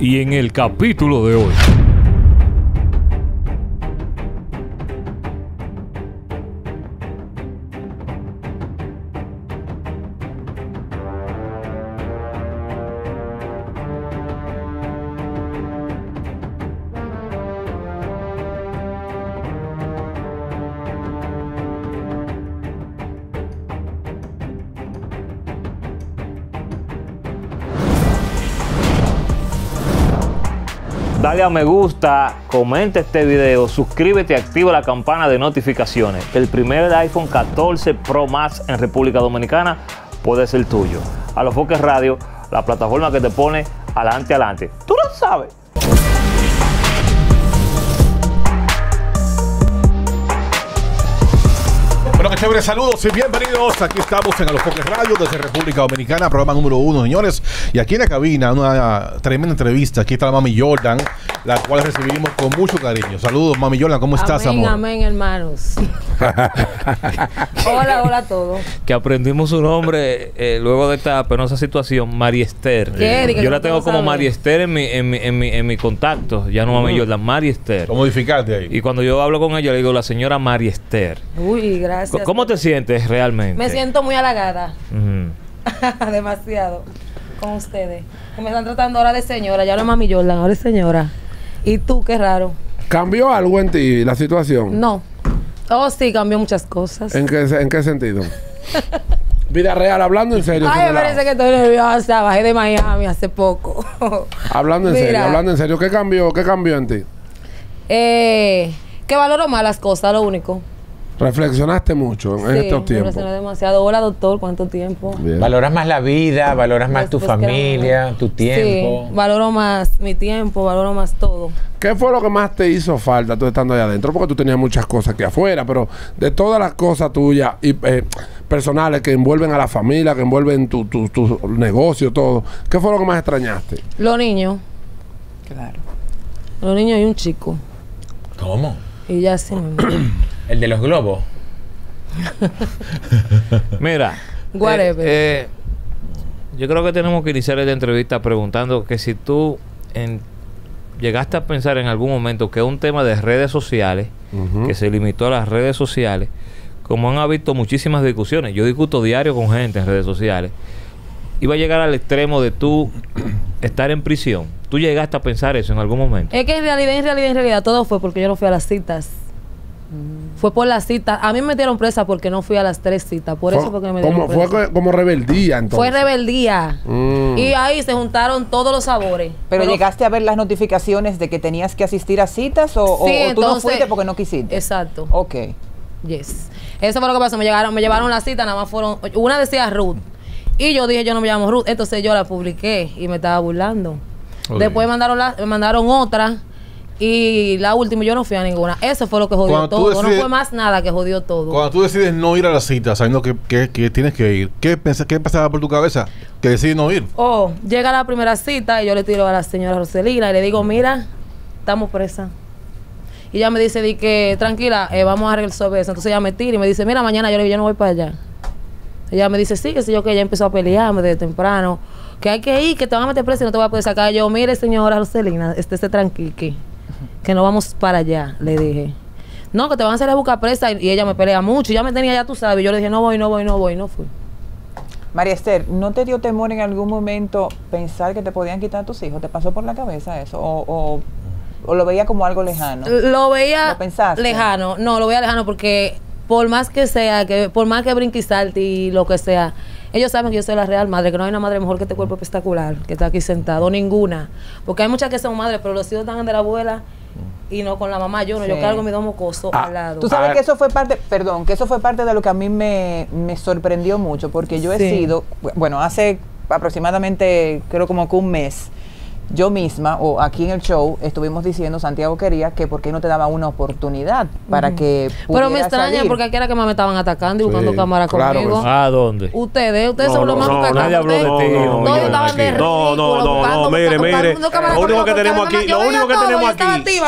y en el capítulo de hoy. Dale me gusta, comenta este video, suscríbete y activa la campana de notificaciones. El primer iPhone 14 Pro Max en República Dominicana puede ser tuyo. A los Foques Radio, la plataforma que te pone adelante, adelante. Tú lo sabes. Chévere, saludos y bienvenidos. Aquí estamos en Alofoques Radio desde República Dominicana, programa número uno, señores. Y aquí en la cabina, una tremenda entrevista. Aquí está la Mami Jordan, la cual recibimos con mucho cariño. Saludos, Mami Jordan, ¿cómo estás, amén, amor? Amén, hermanos. hola, hola a todos. Que aprendimos su nombre eh, luego de esta penosa situación, María Esther. ¿Qué? Di que Yo la tengo como Esther en mi, en mi, en mi, en mi contacto. Ya no Mami Jordan, María Esther. ¿Cómo modificarte ahí? Y cuando yo hablo con ella, le digo la señora María Esther. Uy, gracias. ¿Cómo te sientes realmente? Me siento muy halagada. Demasiado. Con ustedes. Que me están tratando ahora de señora. Ya no es mami Jordan, ahora es señora. ¿Y tú, qué raro? ¿Cambió algo en ti la situación? No. Oh, sí, cambió muchas cosas. ¿En qué, en qué sentido? Vida real, hablando en serio. Ay, me parece que estoy nerviosa. Bajé de Miami hace poco. Hablando en Mira. serio, hablando en serio. ¿Qué cambió, qué cambió en ti? eh, que valoro más las cosas, lo único. Reflexionaste mucho en Sí, estos tiempos. impresionó demasiado. Hola, doctor, ¿cuánto tiempo? Bien. Valoras más la vida, valoras más tu Después que era familia, tu tiempo. Sí, valoro más mi tiempo, valoro más todo. ¿Qué fue lo que más te hizo falta tú estando allá adentro? Porque tú tenías muchas cosas aquí afuera, pero de todas las cosas tuyas y eh, personales que envuelven a la familia, que envuelven tu, tu, tu negocio, todo, ¿qué fue lo que más extrañaste? Los niños, Claro. los niños y un chico. ¿Cómo? Y ya sí. El de los globos. Mira. Whatever. eh, eh, yo creo que tenemos que iniciar esta entrevista preguntando que si tú en- llegaste a pensar en algún momento que un tema de redes sociales, que se limitó a las redes sociales, como han habido muchísimas discusiones, yo discuto diario con gente en redes sociales, iba a llegar al extremo de tú estar en prisión. ¿Tú llegaste a pensar eso en algún momento? Es que en realidad, en realidad, en realidad, todo fue porque yo no fui a las citas. Fue por las citas. A mí me metieron presa porque no fui a las tres citas. Por eso Fue- porque me dieron como, fue presa. como rebeldía entonces. Fue rebeldía. Mm. Y ahí se juntaron todos los sabores. Pero llegaste a ver las notificaciones de que tenías que asistir a citas o, Sí, o tú no fuiste porque no quisiste. Exacto. Ok. Yes. Eso fue lo que pasó. Me llegaron, me llevaron la cita, nada más fueron. Una decía Ruth. Y yo dije, yo no me llamo Ruth. Entonces yo la publiqué y me estaba burlando. Ok. Después me mandaron, la, me mandaron otra. Y la última, yo no fui a ninguna. Eso fue lo que jodió Cuando todo. decides- no fue más nada que jodió todo. Cuando tú decides no ir a la cita, sabiendo que, que- que tienes que ir, ¿qué, pensa- ¿qué pasaba por tu cabeza? Que decides no ir. Oh, llega la primera cita y yo le tiro a la señora Roselina y le digo, mira, estamos presas. Y ella me dice, di que tranquila, eh, vamos a resolver eso. Entonces ella me tira y me dice, mira, mañana yo le digo, yo no voy para allá. Ella me dice, sí, que sé yo, que ella empezó a pelearme desde temprano, que hay que ir, que te van a meter presa y no te voy a poder sacar. Yo, mire, señora Roselina, estése tranquila, que, no vamos para allá, le dije. No, que te van a hacer a buscar presa y, y ella me pelea mucho. Ya me tenía, ya tú sabes. Y yo le dije, no voy, no voy, no voy, no fui. María Esther, ¿no te dio temor en algún momento pensar que te podían quitar a tus hijos? ¿Te pasó por la cabeza eso? ¿O, o, o lo veía como algo lejano? Lo veía ¿Lo pensaste? lejano. No, lo veía lejano porque por más que sea, que por más que brinque y salte y lo que sea, ellos saben que yo soy la real madre, que no hay una madre mejor que este cuerpo espectacular, que está aquí sentado, ninguna. Porque hay muchas que son madres, pero los hijos están de la abuela y no con la mamá. Yo no, yo cargo mi dos mocoso Ah, al lado. Tú sabes Ah. que eso fue parte, perdón, que eso fue parte de lo que a mí me, me sorprendió mucho, porque yo he Sí. sido, bueno, hace aproximadamente, creo como que un mes, yo misma, o aquí en el show, estuvimos diciendo, Santiago quería que por qué no te daba una oportunidad para que Pero me extraña salir. porque aquí era que más me estaban atacando y Sí, buscando cámara claro conmigo. sí. ¿A dónde? Ustedes, ustedes No, son los no, más no, nadie habló de ti, no, de no, no, no, no, mire, mire. Lo único que tenemos aquí- lo único que tenemos aquí-.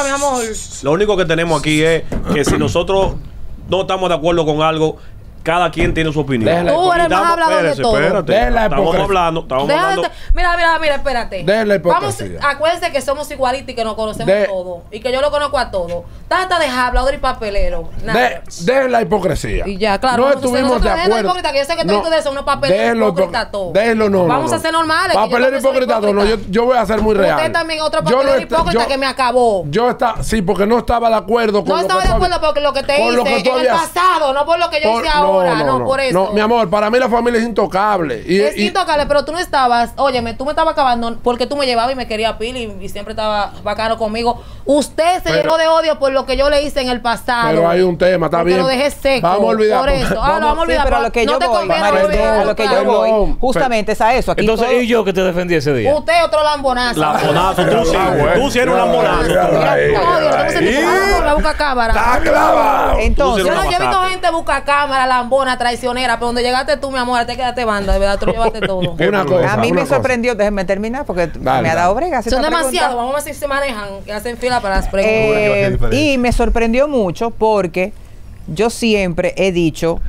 Lo único que tenemos aquí es que si nosotros no estamos de acuerdo con algo, cada quien tiene su opinión. Tú eres más hablador de todo. espérate. Deja la Estamos hablando, estamos Deja de hablando. mira, mira, mira, espérate. Deja la Vamos, hipocresía. acuérdense que somos igualitos y que nos conocemos De- todos. Y que yo lo conozco a todos. Tanta de hablador y papelero. Nada. De, dejen la hipocresía. Y ya, claro. No estuvimos de acuerdo. hipócrita, que yo sé que todos ustedes son unos papeleros hipócritas todos. Déjenlo, no. Vamos no, a ser no. normales, Papelero hipócrita, no, no, yo, yo voy a ser muy real. Usted también otro Yo no papelero hipócrita yo- que me acabó. Yo está, sí, porque no estaba de acuerdo con No estaba de tú acuerdo porque lo que te hice tú en el pasado, no por lo que yo hice ahora, no, por eso. No, mi amor, para mí la familia es intocable. Y, es y- intocable, pero tú no estabas, óyeme, tú me estabas acabando porque tú me llevabas y me querías pil y, y siempre estaba bacano conmigo. Usted se Pero- llenó de odio por lo que yo le hice en el pasado. pero hay un tema, está bien. lo dejé seco. Vamos a olvidar. Por eso. Ah, lo vamos a Sí, olvidar. pero a pero lo que no yo te voy, conviene María, olvidarlo, a lo que yo voy, justamente es a eso. Aquí Entonces, todo- ¿y yo que te defendí ese día? Usted otro lambonazo. Lambonazo, tú sí. Ah. Tú sí eres un lambonazo. No. Ah, por la boca cámara. Está clavado. Entonces, Tú Yo sí no he visto gente busca cámara, lambona, traicionera, pero donde llegaste tú, mi amor, te quedaste banda, de verdad, tú lo llevaste todo. Una cosa. a mí una me cosa. sorprendió, déjenme terminar porque Dale, me ha dado brega. Son demasiados, vamos a ver si se manejan, que hacen fila para las preguntas. Eh, y me sorprendió mucho porque yo siempre he dicho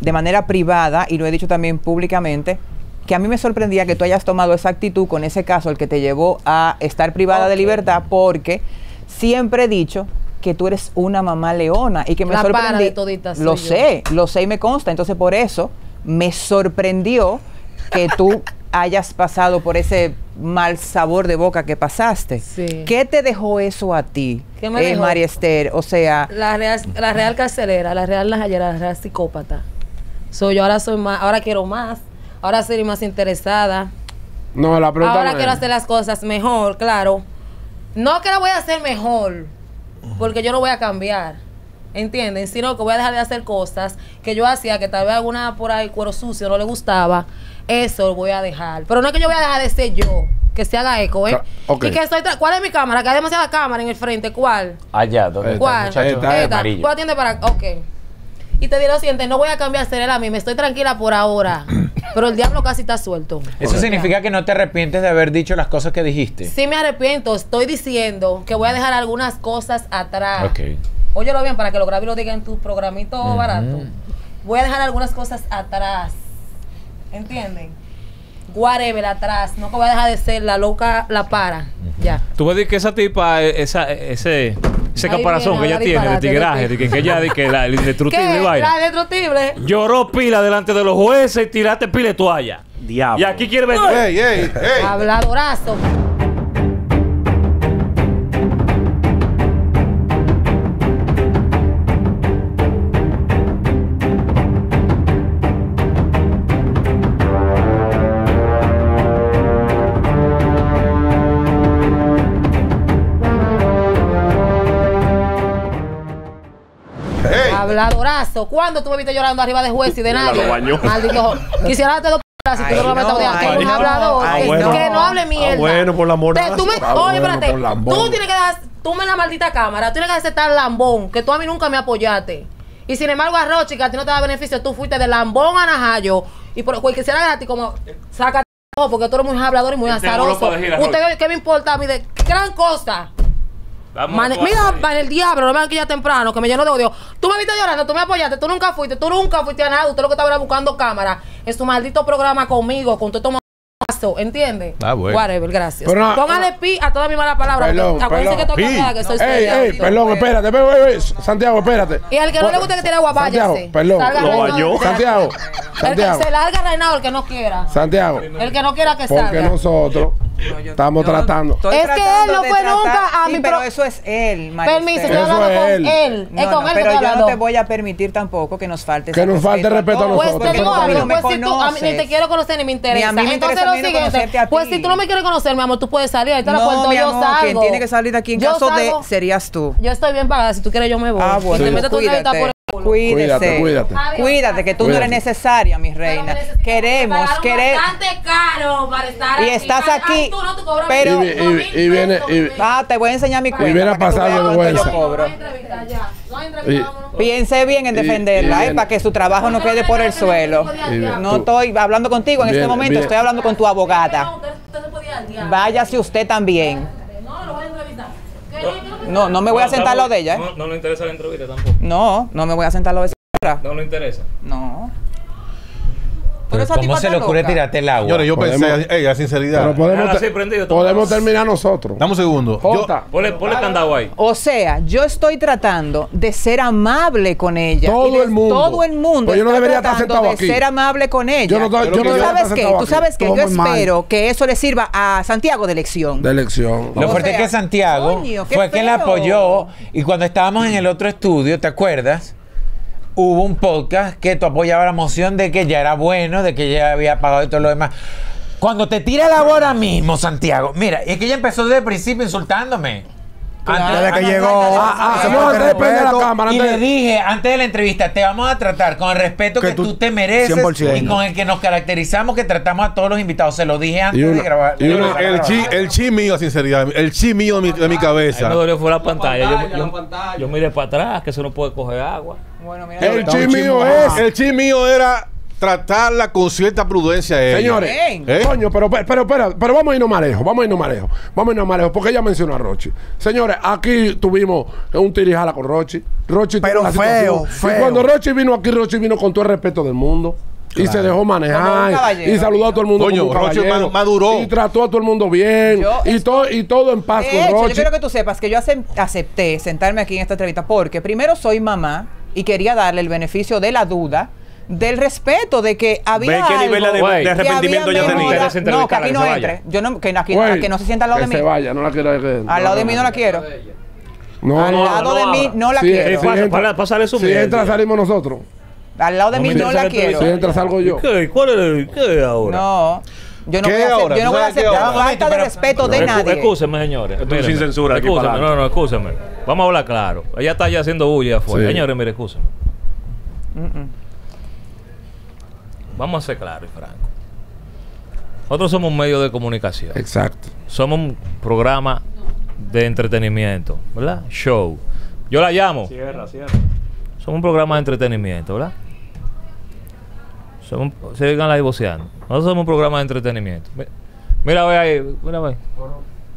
de manera privada y lo he dicho también públicamente que a mí me sorprendía que tú hayas tomado esa actitud con ese caso el que te llevó a estar privada de libertad porque siempre he dicho que tú eres una mamá leona y que me La para sorprendí. de toditas soy lo yo. sé, lo sé y me consta, entonces por eso me sorprendió que tú hayas pasado por ese mal sabor de boca que pasaste. Sí. ¿Qué te dejó eso a ti, ¿Qué me eh, dejó? María Esther? O sea, La real, la real carcelera, la real najayera, la real psicópata. Soy yo ahora soy más, ahora quiero más, ahora soy más interesada. No, la pregunta Ahora no quiero es. hacer las cosas mejor, claro. No que la voy a hacer mejor, porque yo no voy a cambiar, ¿entienden? Sino que voy a dejar de hacer cosas que yo hacía, que tal vez alguna por ahí cuero sucio no le gustaba. Eso lo voy a dejar. Pero no es que yo voy a dejar de ser yo, que se haga eco, ¿eh? Y que estoy tra- ¿Cuál es mi cámara? Que hay demasiada cámara en el frente. ¿Cuál? Allá, donde está ¿Cuál? muchacho Esta, Esta. ¿Cuál atiende para Ok. Y te diré lo siguiente, no voy a cambiar ser a mí, me estoy tranquila por ahora. pero el diablo casi está suelto. Eso significa que no te arrepientes de haber dicho las cosas que dijiste. Sí me arrepiento, estoy diciendo que voy a dejar algunas cosas atrás. Ok. Óyelo bien para que lo grabe y lo diga en tu programito barato. Voy a dejar algunas cosas atrás. ¿Entienden? Whatever atrás. No que voy a dejar de ser la loca, la para. Ya. Tú ves que esa tipa, eh, esa, ese, ese caparazón que ella tiene de tigraje, de que, que ella, de que la, el indestructible vaina. La indestructible. Lloró pila delante de los jueces y tiraste pila de toalla. Diablo. Y aquí quiere vender. Ey, ey, ey. Habladorazo. Habladorazo. ¿Cuándo tú me viste llorando arriba de juez y de nadie? lo bañó. Maldito. Quisiera darte dos si tú Ay, no me no, estás odiando. ay, Tú eres un hablador. ay, que, bueno. que no hable mierda. Ah, bueno, por la tú me, Ah, Oye, bueno, espérate. Tú tienes que dar. Tú me la maldita cámara. Tú tienes que tan lambón que tú a mí nunca me apoyaste. Y sin embargo, a Rochi, que a ti no te da beneficio, tú fuiste de lambón a Najayo. Y por pues, quisiera gratis, como, saca porque tú eres muy hablador y muy Este azaroso. Usted. ¿qué me importa a mí de gran cosa? Vamos Mane- a- mira, para el diablo, no me aquí ya temprano, que me llenó de odio. Tú me viste llorando, tú me apoyaste, tú nunca fuiste, tú nunca fuiste a nada. Usted lo que estaba buscando cámara en su maldito programa conmigo, con todo esto ¿entiendes? Ah, bueno. Whatever, gracias. Pero Póngale pi a toda mi mala palabra. Perdón, porque que estoy Pi. casada, que soy Ey, ey, perdón, espérate. ve, ve, ve, Santiago, espérate. Y al que no le guste que tiene agua, Santiago, váyase. perdón. Salga Lo bañó. Santiago, El que Santiago, se larga Reinaldo, el que no quiera. Santiago. El que no quiera que Porque salga. nosotros estamos tratando. estoy Es que él tratando no fue tratar- nunca a sí, mi pero pro- eso es él, María Permiso, estoy hablando es con él. él. No, es con no, él que pero yo no hablando. te voy a permitir tampoco que nos falte Que ese nos falte respeto a Pues nosotros, te porque digo tú algo, no me pues si tú, a mí ni te quiero conocer ni me interesa. a mí me Entonces interesa lo siguiente, a pues ti. si tú no me quieres conocer, mi amor, tú puedes salir, ahí te la No, cuento, mi yo salgo. quien tiene que salir de aquí en Yo caso de serías tú. Yo estoy bien pagada, si tú quieres yo me voy. Ah, Y bueno, te metes tu por. Cuídese. Cuídate, cuídate. Que tú no eres necesaria, mi reina. Queremos, queremos. bastante caro para estar Y estás aquí, ay, tú no, cobras pero- Y- y- y viene- y- Ah, te voy a enseñar mi cuenta. viene a para que tú pasar veas cuánto vergüenza. cobro. Y-. Piense bien en Y- defenderla, y ¿eh? Para que su trabajo no quede por el suelo. Y- No estoy hablando contigo en este momento, estoy hablando con tu abogada. Váyase usted también. No, lo voy a. No, no me voy a sentar lo de ella, ¿eh? No, no le interesa la entrevista tampoco. No, no me voy a sentar lo de No le interesa. No. Pero esa ¿Cómo se le ocurre tirarte el agua? Yo Podemos- pensé, ey, la sinceridad. Pero podemos, te- prendido, terminar nosotros. Dame un segundo. Yo- Jota, Ponle, ponle candado ahí. O sea, yo estoy tratando de ser amable con ella. Todo el mundo. Todo el mundo. Pues yo no está debería estar tratando sentado de aquí. ser amable con ella. Yo no, yo no Pero ¿Tú debería sabes estar qué? Tú sabes que yo mal. espero que eso le sirva a Santiago de lección. De elección. Lo O fuerte sea, es que Santiago coño, fue quien la apoyó y cuando estábamos en el otro estudio, ¿te acuerdas? Hubo un podcast que tú apoyabas la moción de que ya era bueno, de que ya había pagado y todo lo demás. Cuando te tira la bola ahora mismo, Santiago, mira, es que ella empezó desde el principio insultándome. Que Ah, llegó. Ah, ah, antes de respeto. cámara, Y antes le dije antes de la entrevista, te vamos a tratar con el respeto que, Que tú- tú te mereces 100%. y con el que nos caracterizamos, que tratamos a todos los invitados. Se lo dije antes Y una- de grabar. y de el, grabar. chi, el chi mío, sinceridad. El chi mío de mi, de mi Ahí cabeza. me dolió fue la pantalla. Yo- pantalla, yo, la pantalla. yo miré para atrás, que eso no puede coger agua. Bueno, mira. El Está un chi mío es. El mío era tratarla con cierta prudencia. ella. Señores. ¿Eh? coño, pero, pero, pero, pero, pero vamos a irnos más lejos, vamos a irnos más lejos, vamos a irnos más lejos, porque ella mencionó a Rochi. Señores, aquí tuvimos un tirijala con Rochi. Rochi Pero feo, feo. Y cuando Rochi vino aquí, Rochi vino con todo el respeto del mundo. Y se dejó manejar y saludó a todo el mundo Coño, como ma- maduró. y trató a todo el mundo bien Yo y todo y todo en paz De con hecho, yo Rochi. quiero que tú sepas que yo acep- acepté sentarme aquí en esta entrevista porque primero soy mamá y quería darle el beneficio de la duda, del respeto, de que había Ve qué algo nivel de, de que arrepentimiento había ya tenía. No, que aquí no entre. Yo no, que, aquí, Güey, que no se sienta al lado que de mí. se vaya, no la quiero que- Al lado de mí no la quiero. No, Al no, lado no de mí no la Sí, quiero. sí, Pasa- entra- para- pásale su Si entra, salimos nosotros. Al lado de No mí no la quiero. Si entra, salgo yo. ¿Qué? ¿Cuál es, qué es ahora? No. Yo no ¿Qué voy a, ahora? acep- yo no ¿Tú voy a falta de Pero- respeto de nadie. Excúseme, señores. Esto es Míreme. sin censura para No, no, excúseme. Vamos a hablar claro. Ella está ya haciendo bulla afuera. Sí. Señores, mire, excúseme. Vamos a ser claros y francos. Nosotros somos un medio de comunicación. Exacto. Somos un programa de entretenimiento, ¿verdad? Show. Yo la llamo. Cierra, cierra. Somos un programa de entretenimiento, ¿verdad? Somos, sigan la voceando. Nosotros somos un programa de entretenimiento. Mi- Mira, ve ahí, mira, ve.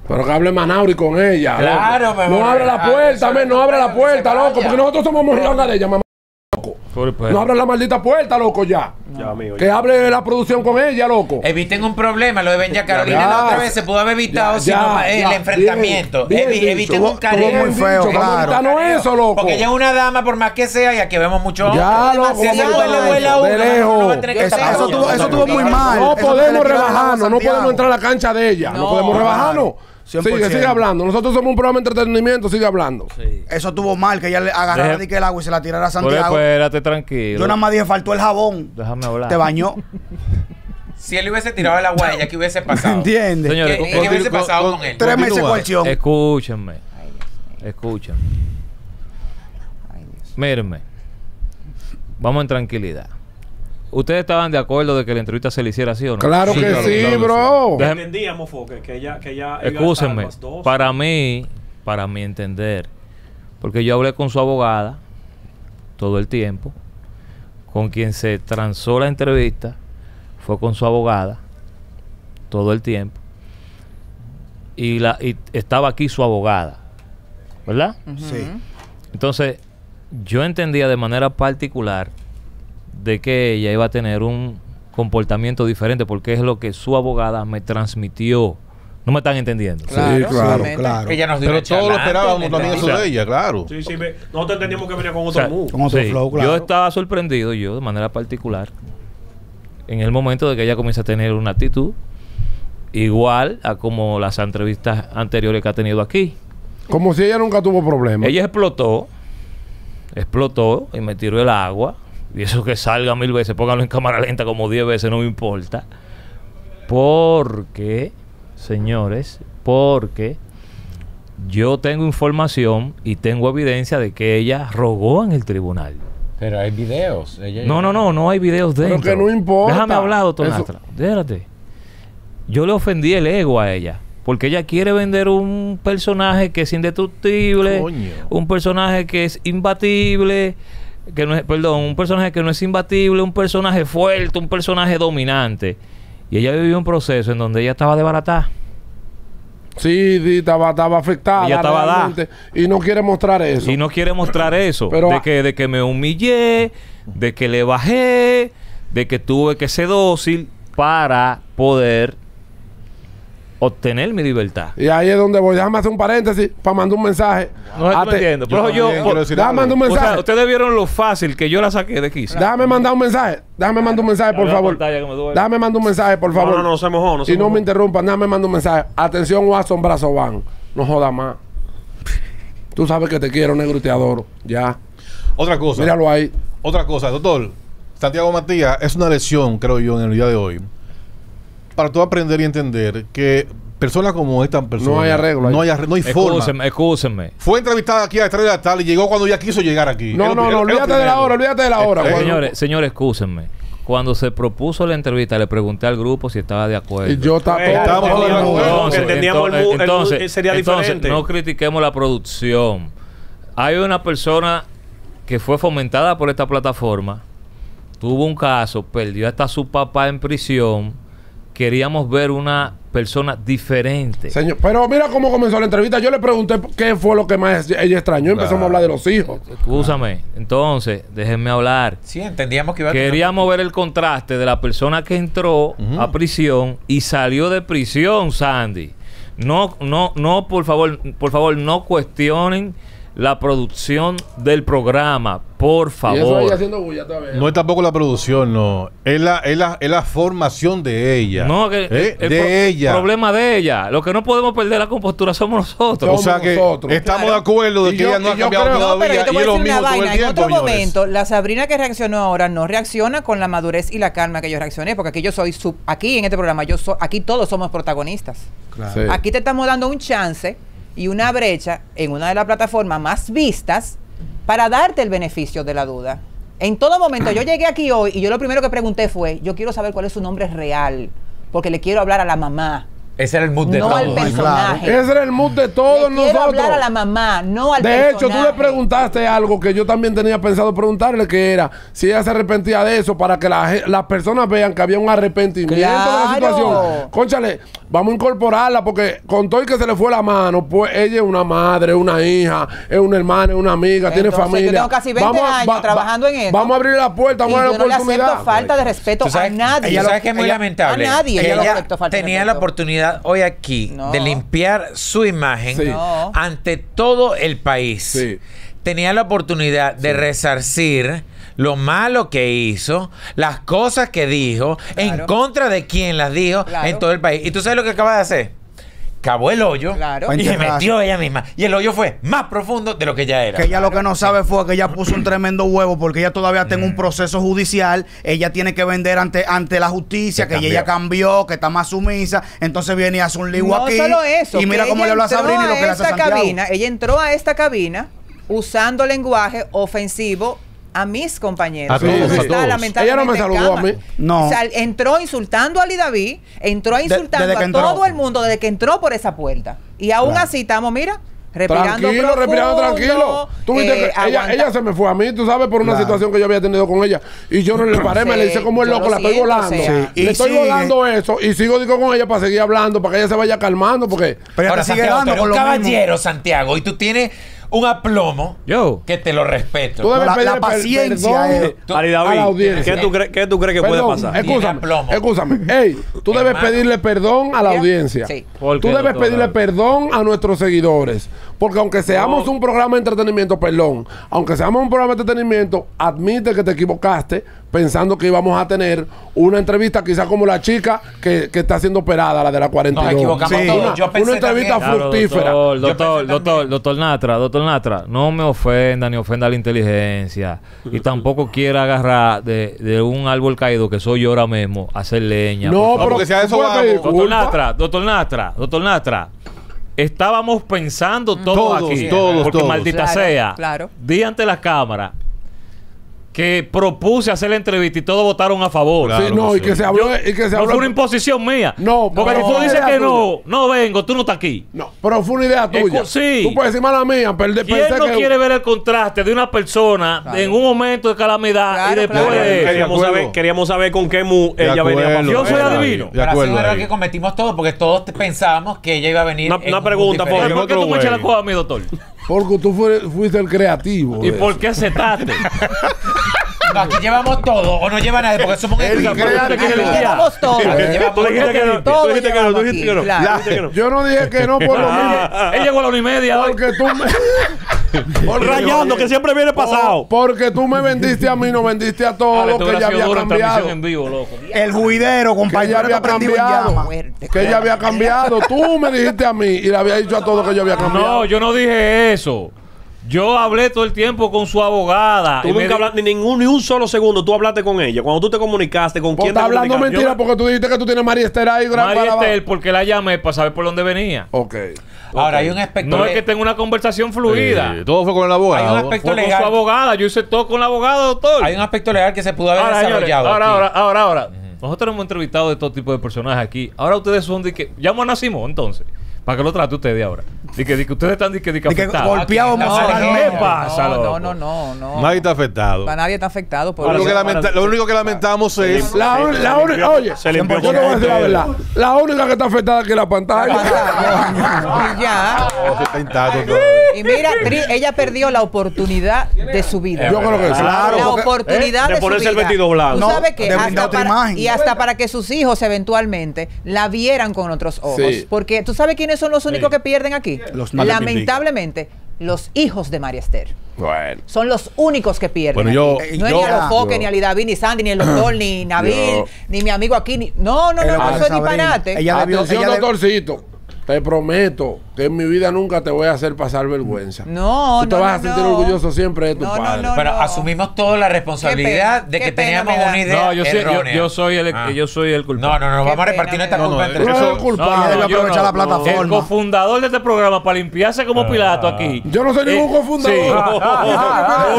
Pero que hable Manauri con ella. Claro, loco. No abre la puerta, men, no abre la puerta, loco. Porque nosotros somos mojilonga de ella, mamá. No abre la maldita puerta, loco, ya. Ya, amigo. Que ya. hable la producción con ella, loco. Eviten un problema, lo de Benja Carolina Ya. la otra vez se pudo haber evitado Ya, ya, el ya. enfrentamiento. Bien, Evi- bien eviten dicho. un careo. Estuvo muy feo, Dicho, claro. no eso, loco. Porque ella es una dama, por más que sea, y aquí vemos mucho Ya, hombre. loco, Si eso. uno, De no, no va a lejos. tener que Eso- estar eso coño. tuvo- eso tuvo muy mal. No podemos rebajarnos, no podemos entrar a la cancha de ella. No, podemos rebajarnos. 100%. Sigue, sigue hablando. Nosotros somos un programa de entretenimiento, sigue hablando. Eso tuvo mal, que ella le agarrara Deje- de que el agua y se la tirara a Pero Santiago. espérate, tranquilo. Yo nada más dije, faltó el jabón. Déjame hablar. Te bañó. Si él hubiese tirado el agua a ella, ¿qué hubiese pasado? ¿Entiendes? Señores, ¿Qué- con- qué hubiese pasado con- con él? Tres meses de Continúa. coerción. Escúchenme. Escúchenme. Mírenme. Vamos en tranquilidad. ¿Ustedes estaban de acuerdo de que la entrevista se le hiciera así o no? Claro que claro, sí, claro bro. Déjame- Entendíamos, Fo, que, ella, que ella a las dos. Para mí, para mi entender, porque yo hablé con su abogada todo el tiempo, con quien se transó la entrevista, fue con su abogada todo el tiempo, y, la, y estaba aquí su abogada, ¿verdad? Sí. Entonces, yo entendía de manera particular de que ella iba a tener un comportamiento diferente porque es lo que su abogada me transmitió. No me están entendiendo. claro, solamente. claro. Ella nos dio Pero todos lo esperábamos también eso O de ella, claro. Sí, sí. Nosotros entendíamos que venía con O otro sea, mood. Con otro sí, flow, claro. Yo estaba sorprendido, yo de manera particular, en el momento de que ella comienza a tener una actitud igual a como las entrevistas anteriores que ha tenido aquí. Como si ella nunca tuvo problemas. Ella explotó, explotó y me tiró el agua. Y eso que salga mil veces, póngalo en cámara lenta como diez veces, no me importa. Porque, señores, porque yo tengo información y tengo evidencia de que ella rogó en el tribunal. Pero hay videos. Ella- No, no, no, no hay videos Pero dentro. que no importa. Déjame hablar, doctor Nastra. Déjate. Yo le ofendí el ego a ella. Porque ella quiere vender un personaje que es indestructible, Coño. un personaje que es imbatible, que no es, perdón, un personaje que no es imbatible, un personaje fuerte, un personaje dominante. Y ella vivió un proceso en donde ella estaba desbaratada. Sí, sí, estaba, estaba afectada. Ella estaba da. realmente, Y no quiere mostrar eso. Y no quiere mostrar eso. Pero- de, que, de que me humillé, de que le bajé, de que tuve que ser dócil para poder obtener mi libertad. Y ahí es donde voy. Déjame hacer un paréntesis para mandar un mensaje. No Ah, estoy te- entiendo. Pero yo, por- Déjame mandar un o mensaje. sea, ustedes vieron lo fácil que yo la saqué de quicio. Déjame mandar un mensaje. Déjame mandar un mensaje, por favor. Déjame mandar un mensaje, por No, favor. no, no, se mojó, no se y no me interrumpan, déjame mandar un mensaje. Atención, Watson Brazovan. No joda más. Tú sabes que te quiero, negro, y te adoro. Ya. Otra cosa. Míralo ahí. Otra cosa, doctor. Santiago Matías es una lección, creo yo, en el día de hoy. Para tú aprender y entender que personas como esta persona. No hay arreglo. No hay, arre- no hay forma. Excúsenme, excúsenme. Fue entrevistada aquí a las 3 de la tarde y llegó cuando ya quiso llegar aquí. No, no, no, es lo olvídate de la hora, olvídate de la hora. Eh, Cuando- Señores, señores, excúsenme. Cuando se propuso la entrevista, le pregunté al grupo si estaba de acuerdo. Y yo ta- Pues, Estábamos de entendíamos- acuerdo. entendíamos el el mu- entonces, sería entonces, diferente. no critiquemos la producción. Hay una persona que fue fomentada por esta plataforma, tuvo un caso, perdió hasta su papá en prisión. Queríamos ver una persona diferente. Señor, pero mira cómo comenzó la entrevista. Yo le pregunté qué fue lo que más ella extrañó. Empezamos a hablar de los hijos. Escúchame. Entonces, déjenme hablar. Sí, entendíamos que iba a tener- Queríamos ver el contraste de la persona que entró a prisión y salió de prisión, Sandy. No, no, no, por favor, por favor, no cuestionen la producción del programa, por Y eso ella favor. haciendo bulla todavía. No es tampoco la producción, no. Es la, es la, es la formación de ella. No, que ¿Eh? el de pro- ella. problema de ella. Lo que no podemos perder la compostura somos nosotros. O sea que nosotros. estamos Claro. de acuerdo de Y que yo- ella no ha cambiado creo- No, pero todavía yo te voy es a decir una vaina. En otro señores. momento, la Sabrina que reaccionó ahora no reacciona con la madurez y la calma que yo reaccioné, porque aquí yo soy sub, aquí en este programa, yo soy, aquí todos somos protagonistas. Sí. Aquí te estamos dando un chance y una brecha en una de las plataformas más vistas para darte el beneficio de la duda. En todo momento, yo llegué aquí hoy y yo lo primero que pregunté fue, yo quiero saber cuál es su nombre real, porque le quiero hablar a la mamá, Ese era el mood de no al. Ese era el mood de todos le nosotros. hablar a la mamá, no al De personaje. hecho, tú le preguntaste algo que yo también tenía pensado preguntarle, que era si ella se arrepentía de eso para que la las personas vean que había un arrepentimiento de la Claro. situación. Conchale, vamos a incorporarla porque con todo y que se le fue la mano, pues ella es una madre, una hija, es una hermana, es una amiga, tiene familia. yo tengo casi 20 años trabajando en esto. Vamos a abrir la puerta, Y vamos a yo dar no la le acepto oportunidad. falta de respeto sabes, a nadie. tú sabes que es muy Ella- lamentable. A nadie. ella ella falta de tenía la respeto. Oportunidad hoy aquí No. de limpiar su imagen Sí. No. ante todo el país. Sí. Tenía la oportunidad de resarcir lo malo que hizo, las cosas que dijo, en contra de quien las dijo Claro. en todo el país. ¿Y tú sabes lo que acaba de hacer? Cavó el hoyo Claro. Y se metió ella misma. Y el hoyo fue más profundo de lo que ya era. Que ella lo que no sabe fue que ella puso un tremendo huevo porque ella todavía en un proceso judicial. Ella tiene que vender ante, ante la justicia, Que ella cambió, que está más sumisa. Entonces viene y hace un lío No aquí. solo eso. Y mira cómo le habla a Sabrina y lo que le hace a Santiago. cabina, Ella entró a esta cabina usando lenguaje ofensivo a mis compañeros. A todos, a está todos. lamentablemente Ella no me saludó a mí. No. O sea, entró insultando a Ali David, entró insultando a entró. todo el mundo desde que entró por esa puerta. Y aún Claro. así estamos, mira, respirando Tranquilo, profundo, respirando tranquilo. Tú viste eh, que ella, se me fue a mí, tú sabes, por una Claro. situación que yo había tenido con ella. Y yo no le paré, me Sí, le hice como el loco, lo la estoy volando. o sea. Sí. Le Y estoy sigue. volando eso y sigo digo con ella para seguir hablando, para que ella se vaya calmando, porque Pero Ahora, te sigue Santiago, dando con un lo mismo. caballero, Santiago, y tú tienes un aplomo Yo. que te lo respeto. tú debes la- pedirle la per- paciencia perdón es- Tú- Ari a David, la audiencia. ¿qué tú, crees, ¿qué tú crees que puede Perdón, pasar? Tiene Escúchame, aplomo. escúchame. Ey, tú debes Hermano. pedirle perdón a la audiencia. sí. ¿Por Tú qué, debes doctor? pedirle perdón a nuestros seguidores. Porque aunque seamos No. un programa de entretenimiento, perdón, aunque seamos un programa de entretenimiento, admite que te equivocaste pensando que íbamos a tener una entrevista quizás como la chica que, que está siendo operada, la de la 42. Nos equivocamos Sí. todos. Una, Yo pensé una entrevista también. Claro, fructífera. Doctor, doctor, doctor, doctor Natra, doctor Natra, no me ofenda ni ofenda la inteligencia. Y tampoco quiera agarrar de, de un árbol caído que soy yo ahora mismo, hacer leña. No, pero porque si a tú eso Doctor. Natra, doctor Natra, doctor Natra. Estábamos pensando todos Todos, aquí. todos, porque todos. maldita Claro, sea. claro. Di ante la cámara. Que propuse hacer la entrevista y todos votaron a favor. Claro sí, no, que y que se habló, y que se No fue una imposición mía. No, porque si tú dices que tuya. no, no vengo, tú no estás aquí. No, pero fue una idea Es tuya. cu- sí. Tú puedes decir mala mía, pero de- ¿Quién pensé no que. quiere ver el contraste de una persona Claro. en un momento de calamidad y después de? Queríamos saber, queríamos saber con qué mu De ella venía acuerdo. para Yo soy adivino. De Pero un error ahí. que cometimos todos porque todos pensábamos que ella iba a venir. Una- en una un pregunta. ¿Por qué tú me echas la coja a mi doctor? Porque tú fuiste el creativo. ¿Y por eso. qué aceptaste? No, aquí llevamos todo o no lleva nadie porque somos todo. Tú dijiste que no, tú Todo dijiste que no, tú llevamos dijiste que no. no. Yo no dije que no por lo mismo. Ah, Él llegó a la una y media. Porque tú me. Porque- Rayando, que siempre viene pasado. Porque tú me vendiste a mí, no vendiste a todo Vale, lo esto que sido había cambiado. en vivo, loco. El juidero, Que compañero, había está prendido en cambiado. Que ella había cambiado. Tú me dijiste a mí y le había dicho a todo que yo había cambiado. No, yo no dije eso. Yo hablé todo el tiempo con su abogada. Tú nunca hablaste ni ningún ni un solo segundo. Tú hablaste con ella. Cuando tú te comunicaste, ¿con quién te estás hablando mentira Yo- porque tú dijiste que tú tienes María Esther ahí. gran María Estel, porque la llamé para saber por dónde venía. Ok. Ahora hay un aspecto. No es que tenga una conversación fluida. Eh, todo fue con el Hay un abogado. aspecto Fue con legal. su abogada. Yo hice todo con la abogada, doctor. Hay un aspecto legal que se pudo haber ahora, señores, desarrollado. ahora, aquí. ahora, ahora, ahora. Nosotros hemos entrevistado de todo tipo de personajes aquí. Ahora ustedes son de que. Llamo a Nacimo entonces. Para que lo trate ustedes ahora. De que, de que ustedes están de que, de que De que afectados. golpeados No, moralmente. ¿Qué pasa, No, no, no, no. Nadie está afectado. Para nadie está afectado por Lo único, que lamenta- ahora- lo único que lamentamos es. La, única, oye, se limpió yo te voy a decir la verdad. La única que está afectada aquí es la pantalla. y ya. Oh, sí está intacto todo. Y mira, Tri- ella perdió la oportunidad de su vida. Yo creo que sí. Claro, la oportunidad ¿eh? de de, su ponerse el vida. vestido blanco. ¿Tú No, sabes qué? Hasta otra para- imagen. y hasta para que sus hijos eventualmente la vieran con otros ojos. Sí. Porque tú sabes quiénes son los únicos que pierden aquí. Los niños. Lamentablemente, los hijos de María Esther. Bueno. Son los únicos que pierden. Bueno, yo- aquí. no yo- es ni a los Foques, yo- ni a David, ni Sandy, ni el doctor, ni Nabil, Yo- ni mi amigo aquí. Ni... No, no, no, que eso es disparate. Ella debió- Atención, ella deb- doctorcito. Te prometo que en mi vida nunca te voy a hacer pasar vergüenza. No, Tú te no, vas a sentir no. orgulloso siempre de tu No, padre. no, Pero no. asumimos toda la responsabilidad de que teníamos una idea. No, yo, soy, yo, errónea. yo soy el, Ah. yo soy el culpable. No, no, no, Qué vamos a repartir esta culpa no, entre Tú nosotros. el culpable. Aprovechar la plataforma. El cofundador de este programa para limpiarse como Pilato aquí. Yo no soy ningún Eh, cofundador. sí.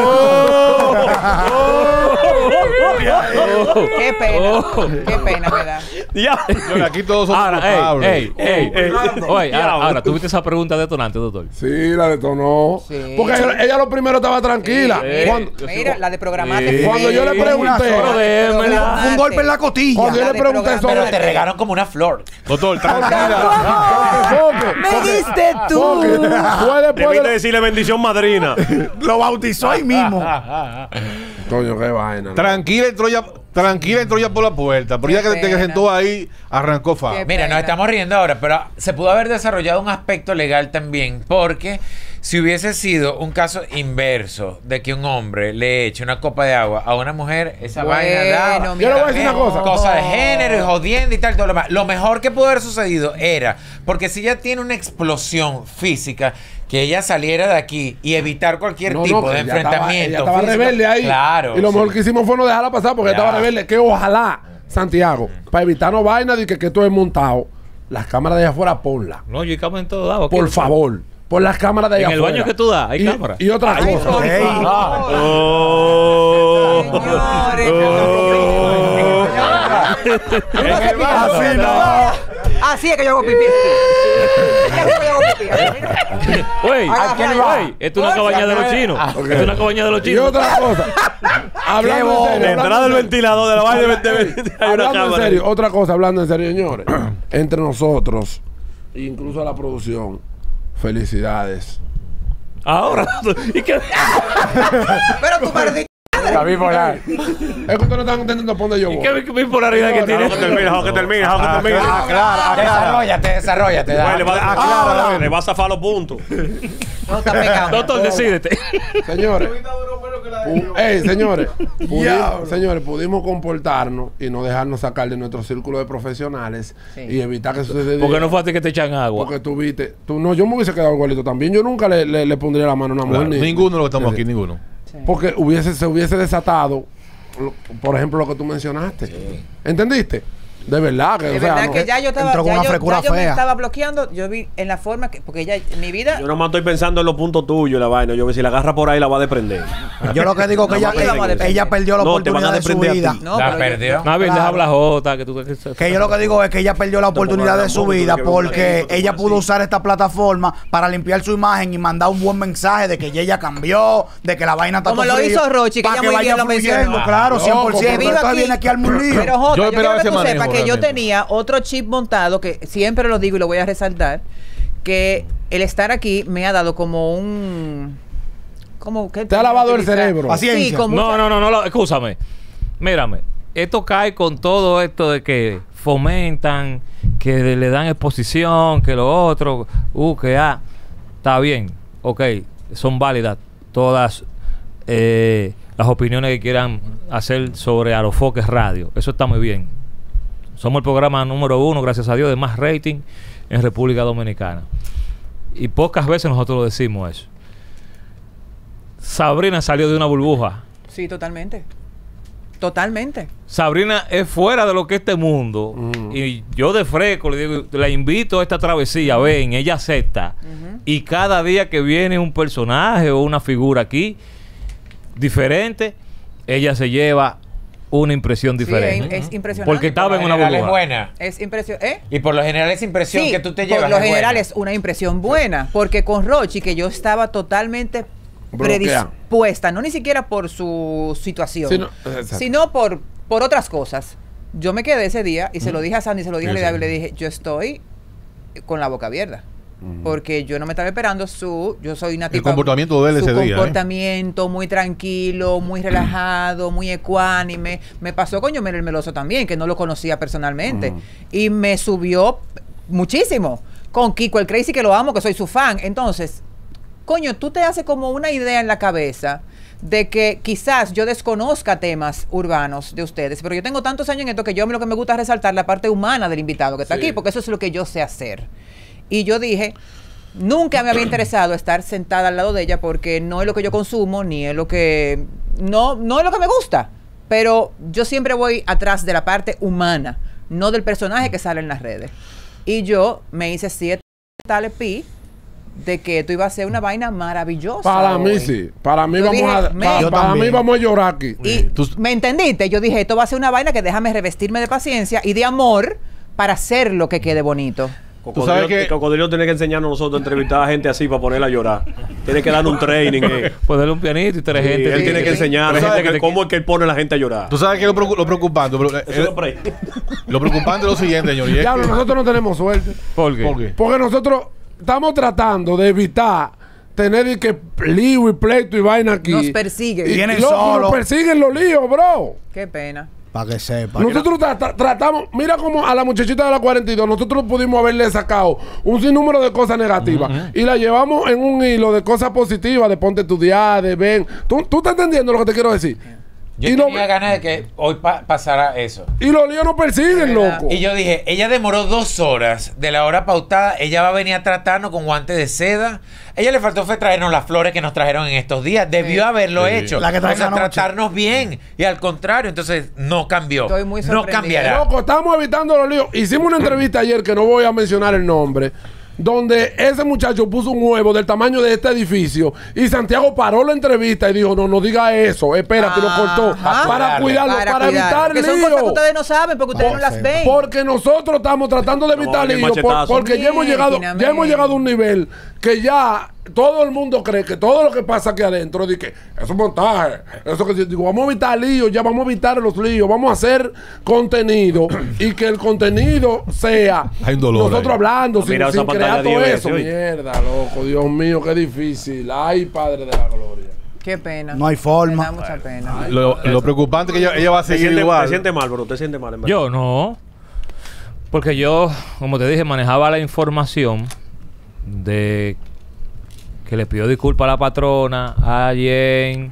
Qué pena. Oh. Qué pena me da. Ya. Señores, aquí todos somos Ahora, culpables. ey, ey, ey. Ahora, Diablo. Ahora, ¿tuviste esa pregunta detonante, doctor? Sí, la detonó. Sí. Porque ella, ella lo primero estaba tranquila. Sí. Cuando, Mira, la de programarte. Sí. cuando yo le pregunté. Fue un golpe en la cotilla. cuando yo le pregunté programa- Pero sobre. te regaron como una flor. Doctor, tranquila. ¡Me diste tú! Fue después Debiste de. decirle bendición madrina. Lo bautizó ahí mismo. Coño, qué vaina. Tranquila entró ya, tranquila entró ya por la puerta. Pero Qué ya que te pena. sentó ahí, arrancó Fab. Mira, nos estamos riendo ahora, pero se pudo haber desarrollado un aspecto legal también, porque si hubiese sido un caso inverso de que un hombre le eche una copa de agua a una mujer, esa Bueno, vaina mira, Yo le voy a decir una cosa. cosa de género y jodiendo y tal, todo lo demás. Lo mejor que pudo haber sucedido era, porque si ella tiene una explosión física, que ella saliera de aquí y evitar cualquier No, tipo no, de ella estaba- enfrentamiento. Ella estaba rebelde ahí. Claro. Y lo mejor sí. que hicimos fue no dejarla pasar porque estaba rebelde. Que ojalá, Santiago, para evitarnos vainas de que, que tú es montado, las cámaras de allá afuera ponlas. No, yo hay cámara en todos lados. Por ¿Qué? favor. Por las cámaras de allá En el afuera. baño que tú das, hay y, cámara. Y otra Ay, cosa. por Ey. favor. Oh. Señores, Así no. Así es que yo hago pipí. Así es que yo hago pipí. Güey, Ah, güey, ¿quién va? esto es una cabaña de los chinos. Esto es una cabaña de los Y chinos. otra cosa. hablando en serio. Entrada del ventilador de la vaina de Hablando en serio, otra cosa, hablando en serio, señores. entre nosotros, incluso a la producción, felicidades. Ahora, ¿y qué? Pero tu maldita. La bipolar. Es que ustedes no están entendiendo por dónde yo ¿Y voy. qué, qué bipolaridad que tiene? Que termine, deja que termine, deja que termine. Desarrollate, desarrollate. Dale. le va- Aclara. Le va a zafar los puntos. No está pecando. Doctor, decídete. Señores, ey, señores, señores, pudimos comportarnos y no dejarnos sacar de nuestro círculo de profesionales Sí. y evitar que sucediera. Porque no fue a ti que te echan agua. Porque tú viste, tú no, yo me hubiese quedado igualito también. Yo nunca le, le- le pondría la mano a una mujer. Claro, ni- ninguno de los que estamos aquí, ninguno. Porque hubiese, se hubiese desatado, por ejemplo, lo que tú mencionaste. ¿Entendiste? De verdad. Que, De o sea, verdad no- que ya yo estaba, entró con ya una yo, ya yo me estaba bloqueando. Yo vi en la forma que, porque ella, en mi vida, Yo nomás estoy pensando en los puntos tuyos la vaina. Yo que si la agarra por ahí la va a desprender. Yo lo que digo es que No, ella, ella, perdió la No, te van a oportunidad de su vida. ti. no, la pero yo- perdió. Más bien, Claro. deja hablar Jota, que tú Que yo lo que digo es que ella perdió la oportunidad de su vida porque ella pudo usar esta plataforma para limpiar su imagen y mandar un buen mensaje de que ella cambió, de que la vaina está Como lo hizo Rochi, que para ella que muy vaya bien lo mencionó. claro, Loco, 100%. que que vino Entonces viene aquí al mundo. Pero Jota, Yo esperaba ese manejo, sepas que yo tenía otro chip montado que siempre lo digo y lo voy a resaltar, que el estar aquí me ha dado como un... Como, ¿qué Te ha lavado el cerebro. Sí, Paciencia. con No, no, no, no, escúchame. Mírame, esto cae con todo esto de que fomentan, que le dan exposición, que lo otro, uh, que ah, está bien, ok, son válidas todas eh, las opiniones que quieran hacer sobre Alofoques Radio. Eso está muy bien. Somos el programa número uno, gracias a Dios, de más rating en República Dominicana. Y pocas veces nosotros lo decimos eso. Sabrina salió de una burbuja. Sí, totalmente. Totalmente. Sabrina es fuera de lo que es este mundo. Y yo de fresco le digo, la invito a esta travesía, ven, ella acepta. Y cada día que viene un personaje o una figura aquí diferente, ella se lleva una impresión Sí, diferente. es, es impresionante. Porque estaba en una general es burbuja. buena. Es impresionante. ¿Eh? Y por lo general esa impresión Sí, que tú te llevas. Por lo es general buena. es una impresión buena, porque con Rochi, que yo estaba totalmente Bloquea. predispuesta, no ni siquiera por su situación, Sí, no, exacto. sino por, por otras cosas. Yo me quedé ese día y se lo dije a Sandy, se lo dije a y le dije, yo estoy con la boca abierta. Porque yo no me estaba esperando su. Yo soy una El tipa- comportamiento de él su ese día, ¿eh? comportamiento muy tranquilo, muy relajado, muy ecuánime. Me pasó con Yomel el Meloso también, que no lo conocía personalmente. Y me subió muchísimo. Con Kiko el Crazy, que lo amo, que soy su fan. Entonces, coño, tú te haces como una idea en la cabeza de que quizás yo desconozca temas urbanos de ustedes, pero yo tengo tantos años en esto que yo lo que me gusta es resaltar la parte humana del invitado que está aquí, porque eso es lo que yo sé hacer. Y yo dije, nunca me había interesado estar sentada al lado de ella porque no es lo que yo consumo, ni es lo que... No, no es lo que me gusta. Pero yo siempre voy atrás de la parte humana, no del personaje que sale en las redes. Y yo me hice siete tales pi de que esto iba a ser una vaina maravillosa. Para mí hoy. sí. Para mí Yo vamos dije, a. para mí vamos a llorar aquí. Y Tú- me entendiste, yo dije, esto va a ser una vaina que déjame revestirme de paciencia y de amor para hacer lo que quede bonito. Tú sabes Cocodrilo, que- Cocodrilo tiene que enseñarnos nosotros a entrevistar a gente así para ponerla a llorar. Tiene que darle un training. eh. Pues darle un pianito y tres Sí, gente. él tiene que que- enseñar a Tú la sabes gente que que- cómo es que él pone a la gente a llorar. Tú sabes que lo, lo preocupante, pero, eh, Eso lo pre- lo preocupante es lo siguiente, señor. y es Diablo, que- nosotros no tenemos suerte. ¿Por qué? ¿Por qué? Porque nosotros estamos tratando de evitar tener que lío y pleito y vaina aquí. Nos persiguen. Y, Vienen loco, solos. Nos persiguen los líos, bro. Qué pena. Para que sepa. Nosotros tra- tra- tratamos, mira como a la muchachita de la 42, nosotros pudimos haberle sacado un sinnúmero de cosas negativas y la llevamos en un hilo de cosas positivas, de ponte a estudiar, de ven. ¿Tú, tú estás entendiendo lo que te quiero decir? Yo y, lo- tenía ganas de que hoy pa- pasara eso. y los líos nos persiguen, verdad. loco. Y yo dije, ella demoró dos horas de la hora pautada. Ella va a venir a tratarnos con guantes de seda. Ella le faltó fue traernos las flores que nos trajeron en estos días. Debió haberlo Sí. hecho. La que o sea, tratarnos bien. Y al contrario, entonces no cambió. Estoy muy no cambiará. Loco, estamos evitando los líos. Hicimos una entrevista ayer que no voy a mencionar el nombre. Donde ese muchacho puso un huevo del tamaño de este edificio y Santiago paró la entrevista y dijo: No, no diga eso, espérate, lo cortó. Ajá. Para cuidarlo, para, evitar Que son cosas que ustedes no saben porque ustedes no las ven. Porque nosotros estamos tratando de evitar líos. por- porque ya hemos, llegado, ya hemos llegado a un nivel que ya todo el mundo cree que todo lo que pasa aquí adentro, de que eso es montaje. Eso que digo, vamos a evitar líos, ya vamos a evitar los líos, vamos a hacer contenido y que el contenido sea Hay un dolor nosotros ahí. hablando Ah, sin, mira esa sin crear pantalla todo eso. Mierda, loco, Dios mío, qué difícil. Ay, Padre de la Gloria. Qué pena. No hay forma. Me da mucha pena. Lo, lo preocupante es que ella, ella va a seguir siente, igual. te siente mal, bro. Te siente mal. en verdad. Yo no. Porque yo, como te dije, manejaba la información de que le pidió disculpas a la patrona, a Jen,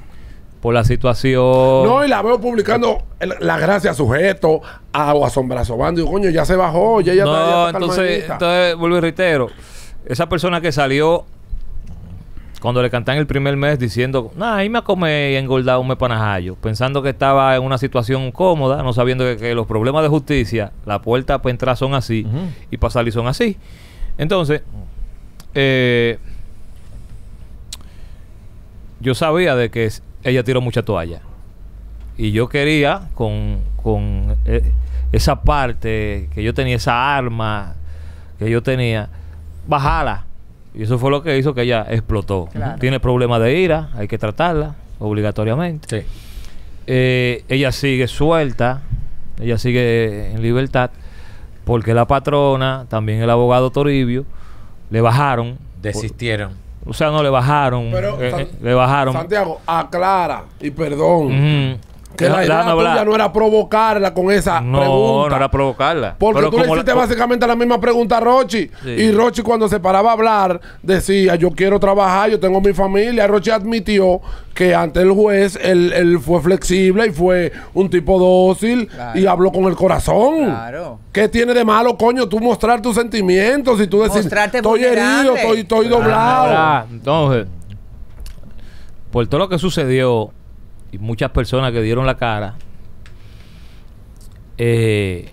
por la situación. No, y la veo publicando el- la gracia sujeto, a Asombroso Bando. Digo, coño, ya se bajó, ya ella está, ya No, está entonces, calmadita. entonces vuelvo y reitero. Esa persona que salió cuando le cantan el primer mes diciendo, nah, ahí me come y engordado un mes panajayo, pensando que estaba en una situación cómoda, no sabiendo que, que los problemas de justicia, la puerta para entrar son así y para salir son así. Entonces, eh, yo sabía de que ella tiró mucha toalla. Y yo quería, con, con eh, esa parte que yo tenía, esa arma que yo tenía, bajarla. Y eso fue lo que hizo que ella explotó. Claro. Tiene problemas de ira, hay que tratarla obligatoriamente. Sí. Eh, ella sigue suelta, ella sigue en libertad, porque la patrona, también el abogado Toribio, le bajaron. Desistieron. O sea, no le bajaron. Pero, eh, San- eh, le bajaron. Santiago, aclara y perdón. Que la Déjame idea hablar. tuya no era provocarla con esa No, pregunta. no era provocarla. Porque Pero tú le hiciste la- básicamente la misma pregunta a Rochi. Sí. Y Rochi cuando se paraba a hablar decía, yo quiero trabajar, yo tengo mi familia. Rochi admitió que ante el juez él, él fue flexible y fue un tipo dócil Claro. y habló con el corazón. Claro. ¿Qué tiene de malo, coño, tú mostrar tus sentimientos y tú decir, Mostrarte estoy herido, estoy, doblado? Entonces, por todo lo que sucedió y muchas personas que dieron la cara, eh,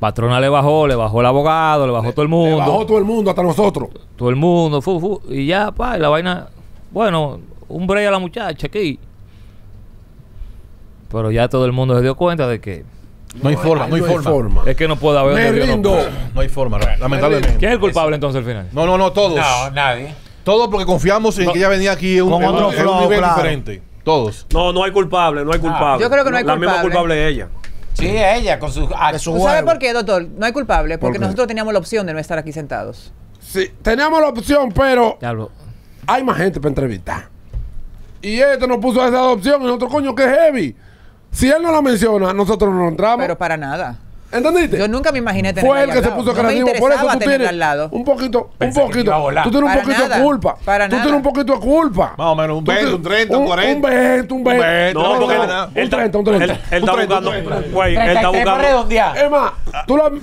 Patrona le bajó, le bajó el abogado, le bajó todo el Le mundo. bajó todo el mundo, hasta nosotros. todo el mundo, fu, fu, y ya, pa, y la vaina, bueno, un break a la muchacha aquí. Pero ya todo el mundo se dio cuenta de que No hay forma, no hay forma. es que no puede haber Me no. No hay forma, lamentablemente. ¿Quién es el culpable entonces al final? No, no, no, todos. No, nadie. Todos porque confiamos en que ella venía aquí en un, Con en otro un- nivel claro. diferente. Todos. No, no hay culpable, no hay culpable. Yo creo que no hay La misma culpable. culpable es ella. Sí, ella con su ¿Tú sabes juego. por qué, doctor? No hay culpable, porque nosotros teníamos la opción de no estar aquí sentados. Sí, teníamos la opción, pero Ya lo- hay más gente para entrevistar. Y este nos puso esa opción y nosotros, coño, que heavy. Si él no la menciona, nosotros no entramos. Pero para nada. ¿Entendiste? Yo nunca me imaginé tener Fue el que se puso creativo. Por eso tú tienes al lado. un poquito, un Pensé te poquito. a. Tú tienes un Para poquito de culpa. para tú nada. tienes un poquito de culpa. Más o menos un Tú 20, tienes un 30, un 40. Un 20, un 20. No, no, porque no, él- no, él un 30, un 30. Él, él está Un 30, buscando. un 30. Güey, él está 33 para buscando. Es más,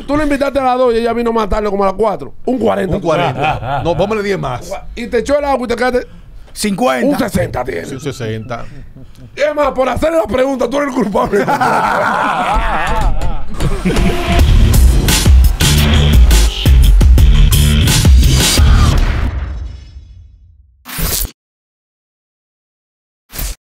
tú la invitaste a las 2 y ella vino más tarde como a las 4. Un 40. Un 40. No, póngale 10 más. Y te echó el agua y te quedaste. 50. Un 60 tienes. Sí, 60. Y es más, por hacer la pregunta, tú eres el culpable. Thank you.